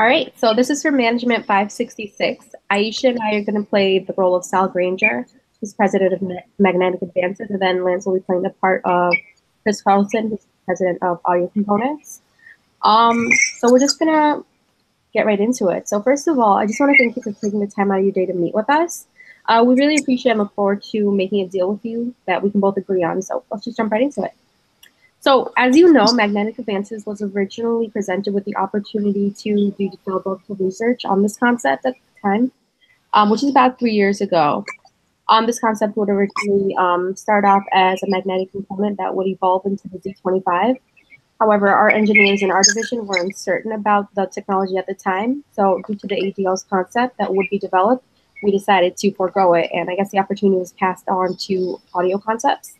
All right, so this is for Management 566. Aisha and I are going to play the role of Sal Granger, who's president of Magnetic Advances, and then Lance will be playing the part of Chris Carlson, who's president of Audio Components. Um, so we're just going to get right into it. So first of all, I just want to thank you for taking the time out of your day to meet with us. Uh, we really appreciate and look forward to making a deal with you that we can both agree on. So let's just jump right into it. So as you know, Magnetic Advances was originally presented with the opportunity to do developmental research on this concept at the time, um, which is about three years ago. Um, this concept would originally um, start off as a magnetic component that would evolve into the Z25. However, our engineers in our division were uncertain about the technology at the time. So due to the ADL's concept that would be developed, we decided to forego it. And I guess the opportunity was passed on to audio concepts.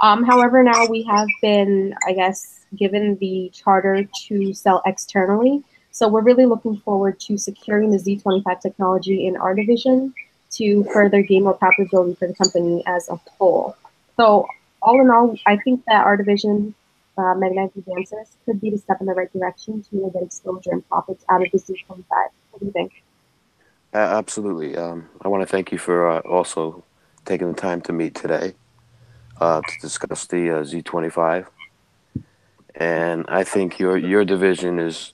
Um, however, now we have been, I guess, given the charter to sell externally. So we're really looking forward to securing the Z25 technology in our division to further gain more profitability for the company as a whole. So all in all, I think that our division, uh, Magnetic Advances, could be the step in the right direction to get exposure and profits out of the Z25. What do you think? Absolutely. Um, I want to thank you for uh, also taking the time to meet today uh, to discuss the uh, Z25. And I think your your division is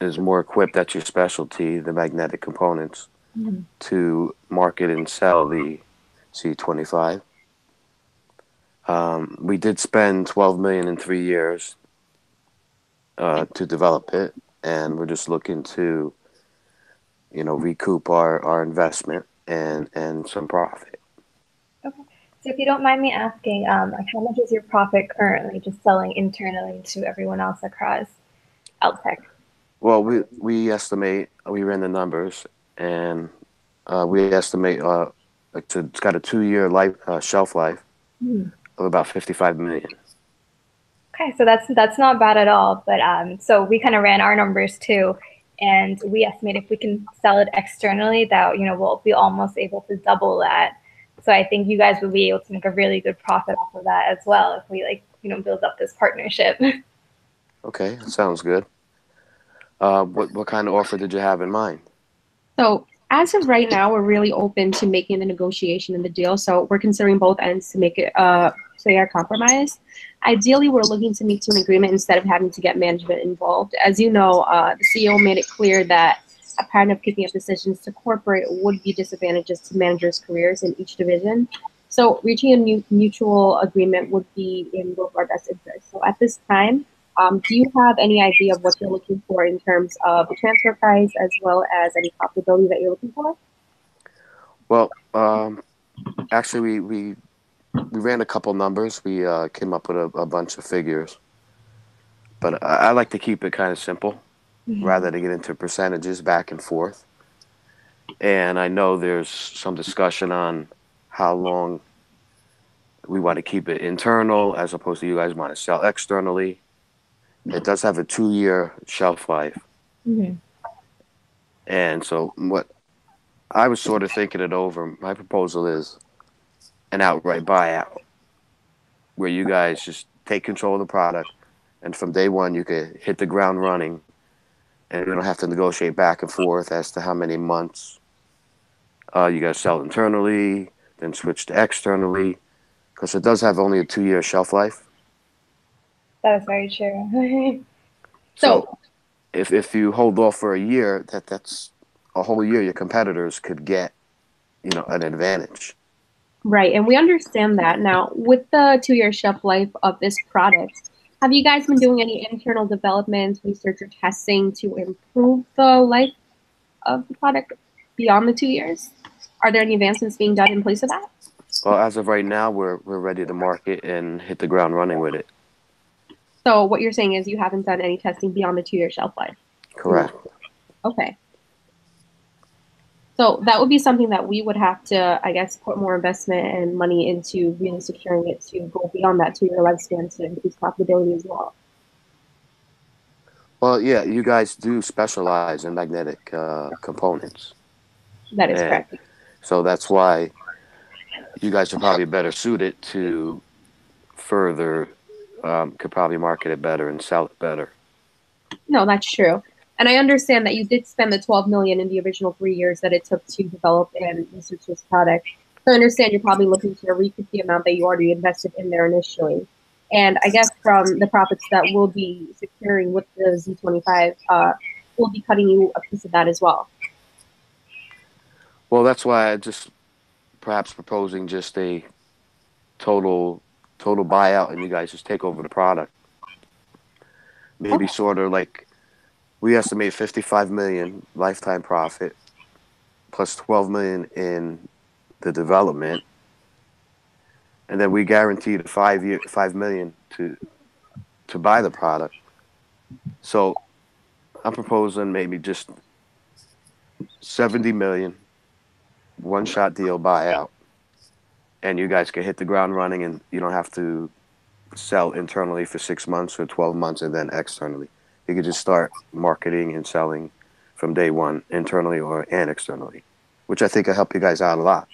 is more equipped. That's your specialty, the magnetic components, mm-hmm. to market and sell the Z25. Um, we did spend 12 million in three years uh, to develop it, and we're just looking to, you know, recoup our, our investment and and some profit. So if you don't mind me asking, um, how much is your profit currently just selling internally to everyone else across El-Tek? Well, we we estimate we ran the numbers, and uh, we estimate uh, it's got a two year life uh, shelf life mm. of about fifty five million. Okay, so that's that's not bad at all. But um, so we kind of ran our numbers too, and we estimate if we can sell it externally, that you know we'll be almost able to double that so I think you guys will be able to make a really good profit off of that as well if we like, you know, build up this partnership. Okay, sounds good. Uh, what what kind of offer did you have in mind? So as of right now, we're really open to making the negotiation and the deal. So we're considering both ends to make it uh, fair compromise. Ideally, we're looking to meet to an agreement instead of having to get management involved. As you know, uh, the CEO made it clear that a pattern of picking up decisions to corporate would be disadvantages to managers' careers in each division. So reaching a mutual agreement would be in both our best interest. So at this time, um, do you have any idea of what you're looking for in terms of the transfer price as well as any profitability that you're looking for? Well, um, actually, we, we we ran a couple numbers. We uh, came up with a, a, bunch of figures, but I, I like to keep it kind of simple mm-hmm. rather than get into percentages back and forth. And I know there's some discussion on how long we want to keep it internal as opposed to you guys want to sell externally. It does have a two year shelf life. Mm-hmm. And so, what I was sort of thinking it over, my proposal is an outright buyout where you guys just take control of the product and from day one you could hit the ground running and we don't have to negotiate back and forth as to how many months uh, you got to sell internally, then switch to externally, because it does have only a two-year shelf life. That is very true. so, so, if if you hold off for a year, that that's a whole year. Your competitors could get, you know, an advantage. Right, and we understand that now with the two-year shelf life of this product have you guys been doing any internal development, research, or testing to improve the life of the product beyond the two years? Are there any advancements being done in place of that? Well, as of right now, we're we're ready to market and hit the ground running with it. So what you're saying is you haven't done any testing beyond the two-year shelf life. Correct. Okay. So that would be something that we would have to, I guess, put more investment and money into really securing it to go beyond that two-year lifespan to increase profitability as well. Well, yeah, you guys do specialize in magnetic uh, components. That is and correct. So that's why you guys are probably better suited to further, um, could probably market it better and sell it better. No, that's true. And I understand that you did spend the 12 million in the original three years that it took to develop and research this product. So I understand you're probably looking to recoup the amount that you already invested in there initially. And I guess from the profits that we'll be securing with the Z25, uh, we'll be cutting you a piece of that as well. Well, that's why I just perhaps proposing just a total total buyout and you guys just take over the product. Maybe Okay. sort of like we estimate 55 million lifetime profit plus 12 million in the development. And then we guarantee the 5 year 5 million to to buy the product. So I'm proposing maybe just 70 million one shot deal buyout and you guys can hit the ground running and you don't have to sell internally for six months or 12 months and then externally you could just start marketing and selling from day one internally or and externally which i think will help you guys out a lot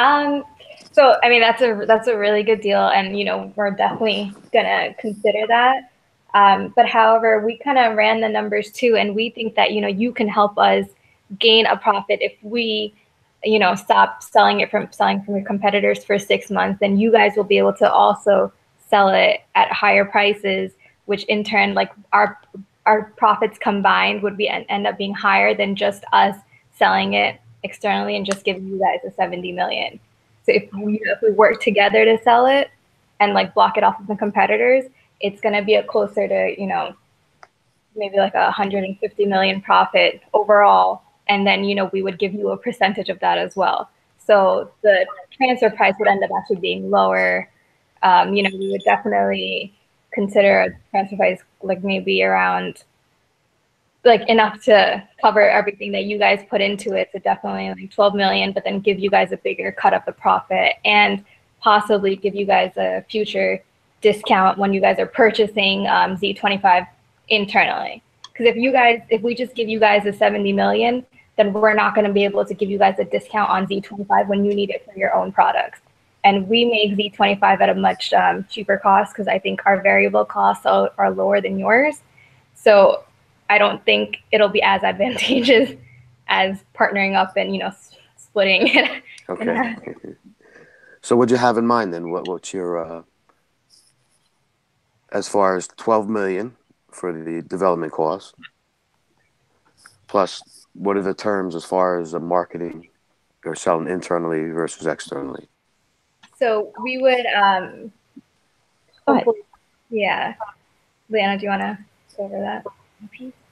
Um, so I mean that's a that's a really good deal, and you know we're definitely gonna consider that. Um, but however, we kind of ran the numbers too, and we think that you know you can help us gain a profit if we, you know, stop selling it from selling from your competitors for six months. Then you guys will be able to also sell it at higher prices, which in turn, like our our profits combined would be end up being higher than just us selling it externally and just giving you guys a 70 million. So if we if we work together to sell it and like block it off of the competitors, it's gonna be a closer to, you know, maybe like a 150 million profit overall. And then, you know, we would give you a percentage of that as well. So the transfer price would end up actually being lower. Um, you know, we would definitely consider a transfer price like maybe around like enough to cover everything that you guys put into it. So definitely like 12 million, but then give you guys a bigger cut of the profit and possibly give you guys a future discount when you guys are purchasing um, Z25 internally. Because if you guys, if we just give you guys a 70 million, then we're not going to be able to give you guys a discount on Z25 when you need it for your own products. And we make Z25 at a much um, cheaper cost because I think our variable costs are, are lower than yours. So I don't think it'll be as advantageous as partnering up and you know s- splitting it. okay. So what do you have in mind then? What, what's your uh, as far as 12 million for the development cost plus what are the terms as far as the marketing or selling internally versus externally So we would, um, Go ahead. hopefully- yeah. Leanna, do you want to go over that?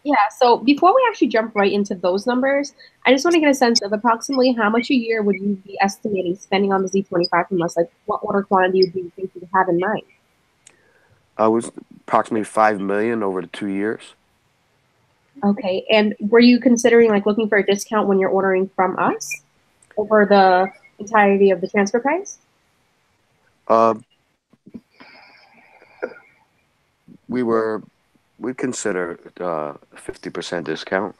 Yeah, so before we actually jump right into those numbers, I just want to get a sense of approximately how much a year would you be estimating spending on the Z25 from us? Like, what order quantity do you think you have in mind? I was approximately five million over the two years. Okay, and were you considering like looking for a discount when you're ordering from us over the entirety of the transfer price? Uh, we were we consider uh fifty percent discount.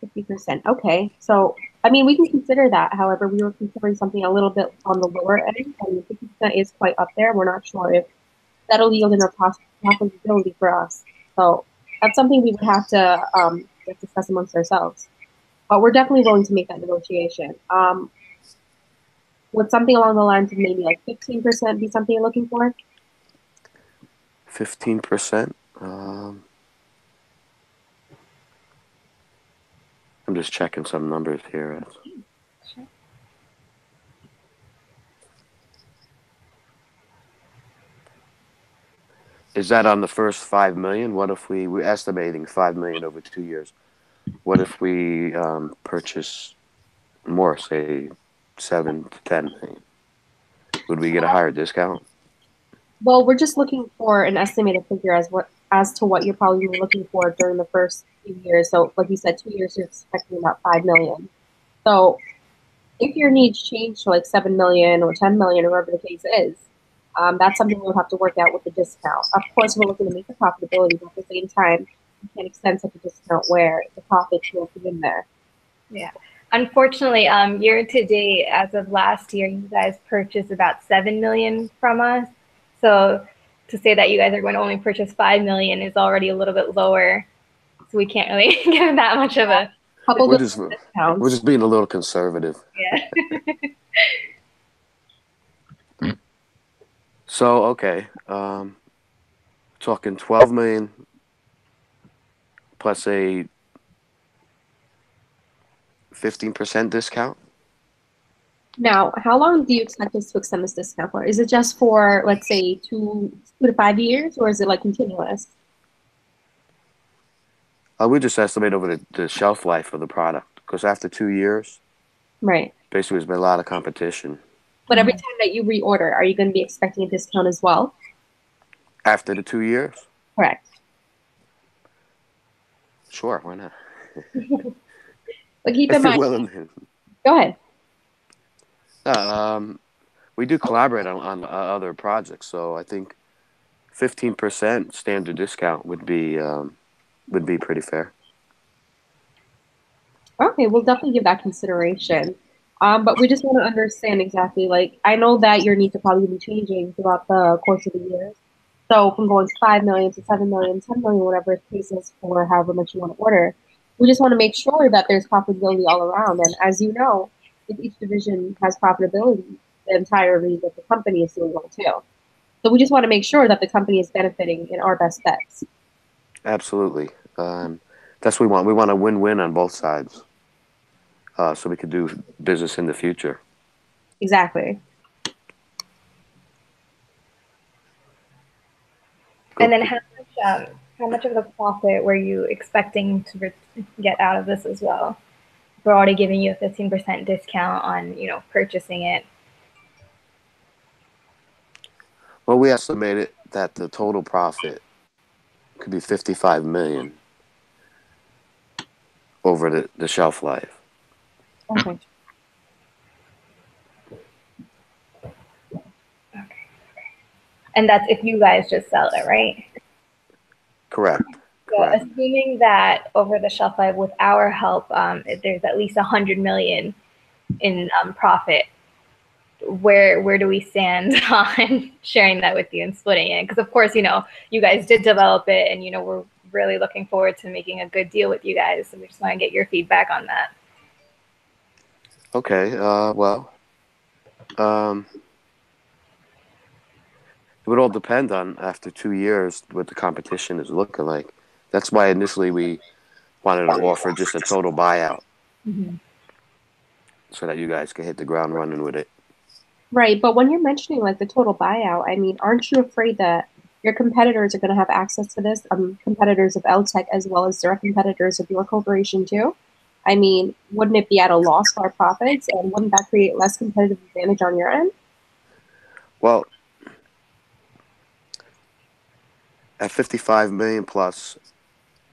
Fifty percent. Okay, so I mean we can consider that. However, we were considering something a little bit on the lower end, and fifty percent is quite up there. We're not sure if that'll yield pos- profitability for us. So that's something we would have to um, discuss amongst ourselves. But we're definitely willing to make that negotiation. Um, would something along the lines of maybe like fifteen percent be something you're looking for? Fifteen percent. Um, I'm just checking some numbers here. Sure. Is that on the first five million? What if we we're estimating five million over two years? What if we um, purchase more, say seven to ten million? Would we get a higher discount? Well, we're just looking for an estimated figure as what as to what you're probably looking for during the first few years. So, like you said, two years you're expecting about five million. So, if your needs change to like seven million or ten million, or whatever the case is, um, that's something we'll have to work out with the discount. Of course, we're looking to make the profitability, but at the same time, you can't extend such a discount where the profits won't be in there. Unfortunately, um, year to date, as of last year, you guys purchased about seven million from us. So to say that you guys are going to only purchase five million is already a little bit lower, so we can't really give that much of a Couple We're of just discounts. we're just being a little conservative. yeah. So okay, um, talking twelve million plus a fifteen percent discount. Now, how long do you expect us to extend this discount for? Is it just for, let's say, two, two to five years, or is it like continuous? Uh, we just estimate over the, the shelf life of the product because after two years, Right. basically, there's been a lot of competition. But every time that you reorder, are you going to be expecting a discount as well? After the two years, Correct. sure, why not? But keep in mind, willing. go ahead. Um, we do collaborate on, on uh, other projects, so I think fifteen percent standard discount would be um, would be pretty fair. Okay, we'll definitely give that consideration. Um, but we just want to understand exactly, like, I know that your needs are probably going to be changing throughout the course of the years. So from going to 5 million to 7 million, 10 million, whatever case is for however much you want to order, we just want to make sure that there's profitability all around. And as you know, if each division has profitability, the entirety of the company is doing well too. So we just want to make sure that the company is benefiting in our best bets. Absolutely, um, that's what we want. We want a win-win on both sides, uh, so we could do business in the future. Exactly. And then how much um, how much of the profit were you expecting to re- get out of this as well? We're already giving you a fifteen percent discount on you know purchasing it. Well, we estimated that the total profit could be fifty-five million over the, the shelf life. Okay. And that's if you guys just sell it, right? Correct. So Correct. assuming that over the shelf life with our help, um, there's at least a hundred million in um, profit. Where where do we stand on sharing that with you and splitting it? Because of course, you know, you guys did develop it, and you know, we're really looking forward to making a good deal with you guys. So we just want to get your feedback on that. Okay. Uh, well, um, it would all depend on after two years what the competition is looking like. That's why initially we wanted to offer just a total buyout so that you guys can hit the ground running with it. Right, but when you're mentioning like the total buyout, I mean, aren't you afraid that your competitors are going to have access to this? Um, competitors of El-Tek as well as direct competitors of your corporation too. I mean, wouldn't it be at a loss for our profits, and wouldn't that create less competitive advantage on your end? Well, at 55 million plus,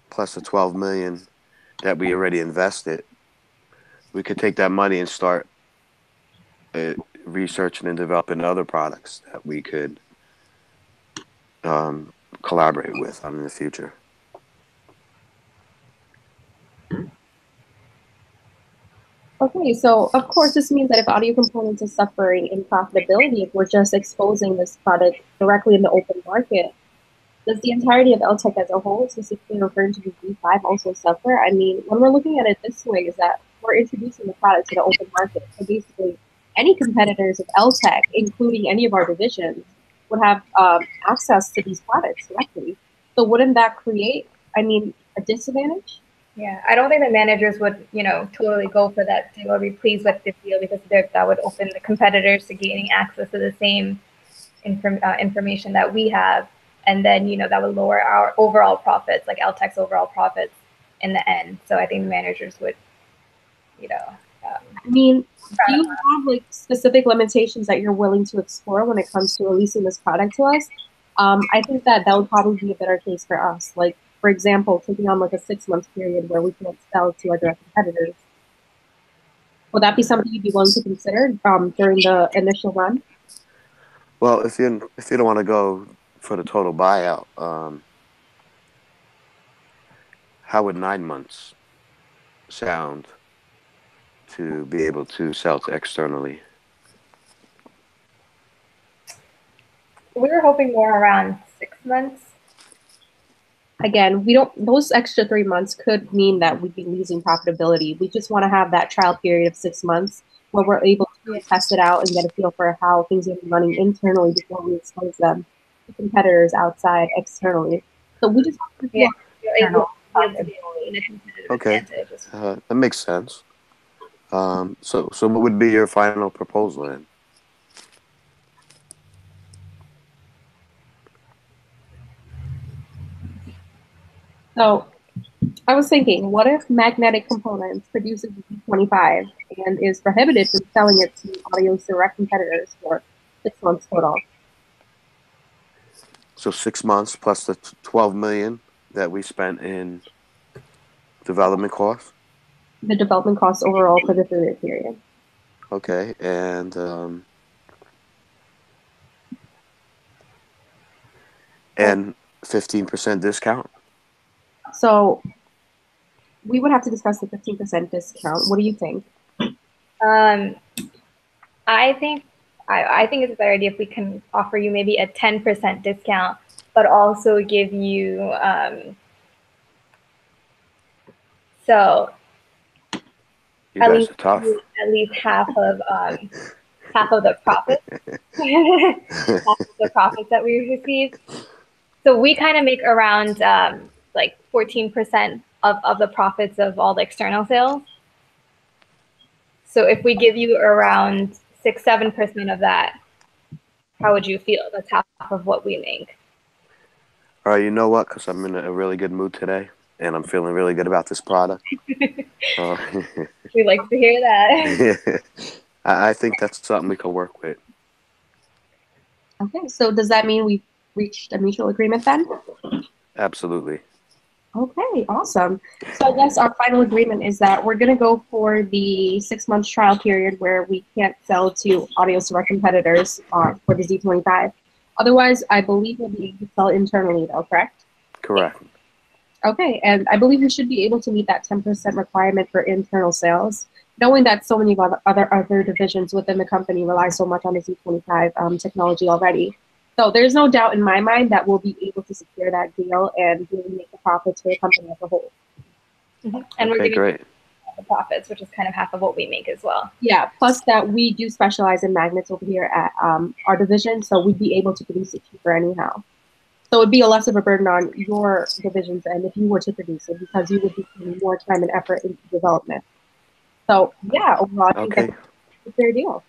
plus the 12 million that we already invested, we could take that money and start uh, researching and developing other products that we could um, collaborate with in the future. Okay, so of course this means that if audio components is suffering in profitability, if we're just exposing this product directly in the open market, does the entirety of El-Tek as a whole, specifically referring to the V5, also suffer? I mean, when we're looking at it this way, is that we're introducing the product to the open market. So basically, any competitors of El-Tek, including any of our divisions, would have um, access to these products directly. So wouldn't that create, I mean, a disadvantage? Yeah, I don't think the managers would, you know, totally go for that deal or be pleased with this deal because that would open the competitors to gaining access to the same inform, uh, information that we have, and then you know that would lower our overall profits, like El-Tek's overall profits in the end. So I think the managers would, you know, um, I mean, do you upon have like specific limitations that you're willing to explore when it comes to releasing this product to us? Um, I think that that would probably be a better case for us. Like, for example, taking on like a six month period where we can't sell to our direct competitors. Would that be something you'd be willing to consider um, during the initial run? Well, if you if you don't want to go for the total buyout, um, how would nine months sound to be able to sell to externally? we were hoping more around six months. Again, we don't, those extra three months could mean that we'd be losing profitability. We just want to have that trial period of six months where we're able to test it out and get a feel for how things are running internally before we expose them competitors outside externally. So we just want to Yeah. feel Internal able to be in a competitive Okay. advantage. as well. Uh, that makes sense. Um, so, so what would be your final proposal then? So I was thinking, what if Magnetic Components produces the Z25 and is prohibited from selling it to audio direct competitors for six months total? So six months plus the twelve million that we spent in development costs. The development costs overall for the three-year period. Okay, and um, and fifteen percent discount. So we would have to discuss the 15% discount. What do you think? Um, I think I, I think it's a better idea if we can offer you maybe a ten percent discount, but also give you um, so You At least at least half of um, half of the profits half of the profits that we receive. So we kind of make around um, like fourteen percent of, of the profits of all the external sales. So if we give you around six, seven percent of that, how would you feel? That's half of what we make. All right, you know what? Because I'm in a really good mood today, and I'm feeling really good about this product. Uh, We like to hear that. I I think that's something we can work with. Okay, so does that mean we've reached a mutual agreement then? Absolutely. Okay, awesome. So I guess our final agreement is that we're going to go for the six month trial period where we can't sell to Audio's direct competitors uh, for the Z25. Otherwise, I believe we'll be able to sell internally though, correct? Correct. Okay, and I believe we should be able to meet that 10% requirement for internal sales, knowing that so many of other other, other divisions within the company rely so much on the Z25 um, technology already. So there's no doubt in my mind that we'll be able to secure that deal and really make the profits for the company as a whole. And we're Okay, giving great. the profits, which is kind of half of what we make as well. Yeah, plus that we do specialize in magnets over here at um, our division, so we'd be able to produce it cheaper anyhow. So it'd be a less of a burden on your division's and if you were to produce it because you would be putting more time and effort into development. So yeah, overall, I think Okay. that's a fair deal.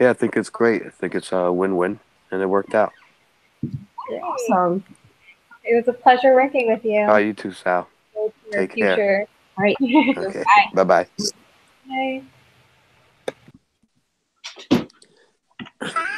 Yeah, I think it's great. I think it's a win-win, and it worked out. Awesome. It was a pleasure working with you. Oh, you too, Sal. Take future. care. All right. Okay. Bye. Bye-bye. Bye.